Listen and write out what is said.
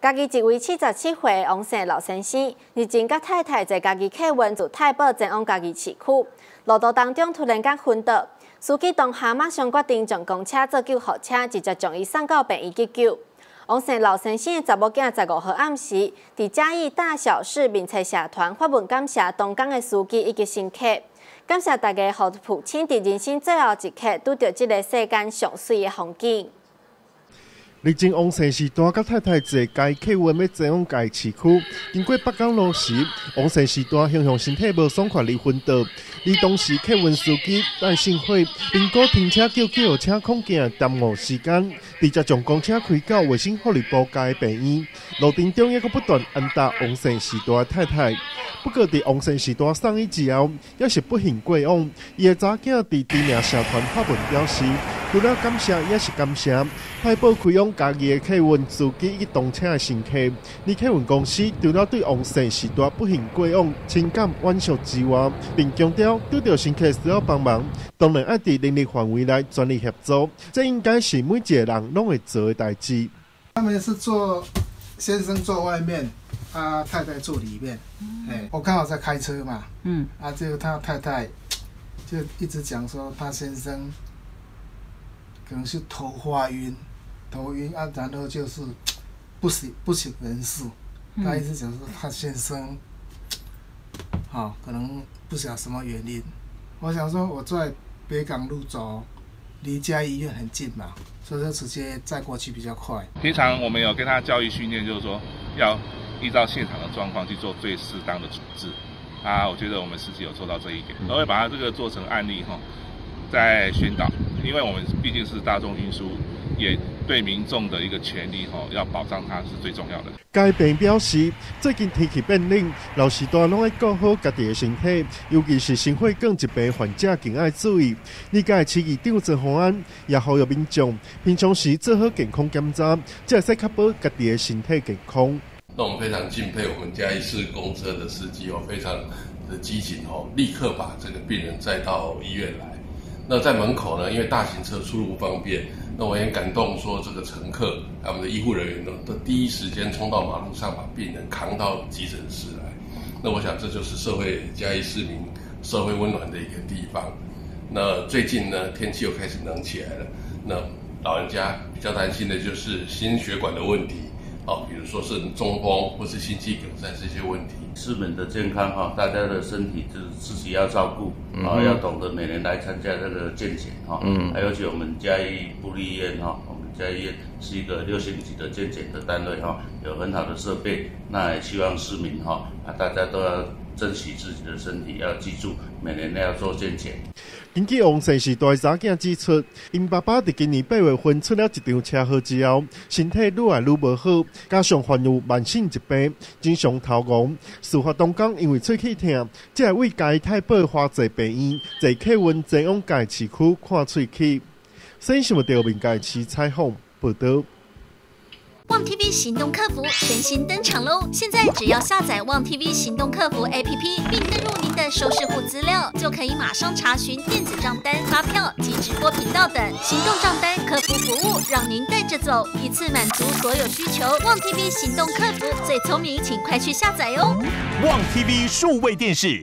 家己一位七十七岁王姓老先生，日前甲太太在家己客运自太保前往家己市区，路途当中突然间昏倒，司机当下马上决定将公车做救护车，直接将伊送到病院急救。王姓老先生的查某囝十五号暗时，伫嘉义大小市民财社团发文感谢东港的司机以及乘客，感谢大家互父亲伫人生最后一刻拄到这个世间上水的风景。历经王生时代，甲太太坐该客运要前往该市区，经过北港路时，王生时代形容身体无爽快，离昏倒。而当时客运司机戴幸会，并过停车叫救护车空镜耽误时间，直接将公车开到卫生福利部街病院。路程中也个不断安达王生时代太太。不过，伫王生时代送医之后，也是不幸过往。伊的查囝伫知名社团发文表示。除了感谢，也是感谢太保开用家己的客运司机以及动车的乘客。你客运公司除了对王姓时代不幸过往情感惋惜之外，并强调遇到乘客需要帮忙，当然要伫能力范围内全力协助。这应该是每一个人拢会做的代志。他们是坐先生坐外面，他太太坐里面。哎，我刚好在开车嘛。嗯。啊，就他太太就一直讲说，他先生。可能是头发晕，头晕啊，然后就是不省不省人事。他一直讲说他先生，好，可能不晓得什么原因。我想说我在北港路走，离家医院很近嘛，所以说直接再过去比较快。平常我们有跟他教育训练，就是说要依照现场的状况去做最适当的处置。啊，我觉得我们司机有做到这一点，我会把他这个做成案例哈。在宣导，因为我们毕竟是大众运输，也对民众的一个权利吼，要保障它是最重要的。该病表示，最近天气变冷，老时代拢爱顾好家己的身体，尤其是心血管疾病患者更爱注意。理解市议长郑宏安也呼吁民众平常时做好健康检查，才使确保家己的身体健康。那我们非常敬佩我们嘉义市公车的司机哦，非常的机警哦，立刻把这个病人载到医院来。那在门口呢，因为大型车出入不方便，那我也感动说，这个乘客，我们的医护人员呢，都第一时间冲到马路上，把病人扛到急诊室来。那我想，这就是社会嘉义市民社会温暖的一个地方。那最近呢，天气又开始冷起来了，那老人家比较担心的就是心血管的问题。哦，比如说是中风或是心肌梗塞这些问题，市民的健康哈，大家的身体就是自己要照顾啊，要懂得每年来参加这个健检哈。嗯，还有且我们嘉义布利医院哈，我们嘉义医院是一个六星级的健检的单位哈，有很好的设备，那也希望市民哈啊，大家都要珍惜自己的身体，要记住每年都要做健检。根据王生时代查囝指出，因爸爸伫今年八月份出了一场车祸之后，身体愈来愈无好，加上患有慢性疾病，经常头晕。事发当天因为喙齿痛，才会为家太保花在病院，在客运前往家市区看喙齿。新闻调民家市采访报道。旺 TV 行动客服全新登场喽！现在只要下载旺 TV 行动客服 APP，并登录您的收视户资料，就可以马上查询电子账单、发票及直播频道等行动账单客服服务，让您带着走，一次满足所有需求。旺 TV 行动客服最聪明，请快去下载哦！旺 TV 数位电视。